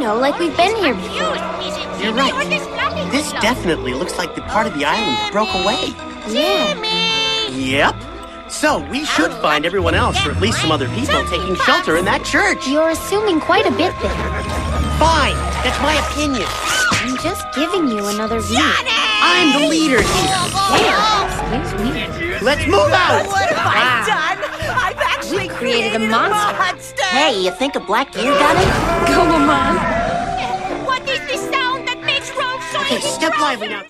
we've been here before. You're right. This definitely looks like the part of the island that broke away. Yeah. Yep. So we should find everyone else, or at least some other people, taking shelter in that church. You're assuming quite a bit there. Fine. That's my opinion. I'm just giving you another view. I'm the leader here. Yeah, excuse me. Let's move out. What have I ah. done? I've actually We created a monster. Hey, you think a black gear got it? Gomamon. What is the sound that makes Rome so Okay, step lively now.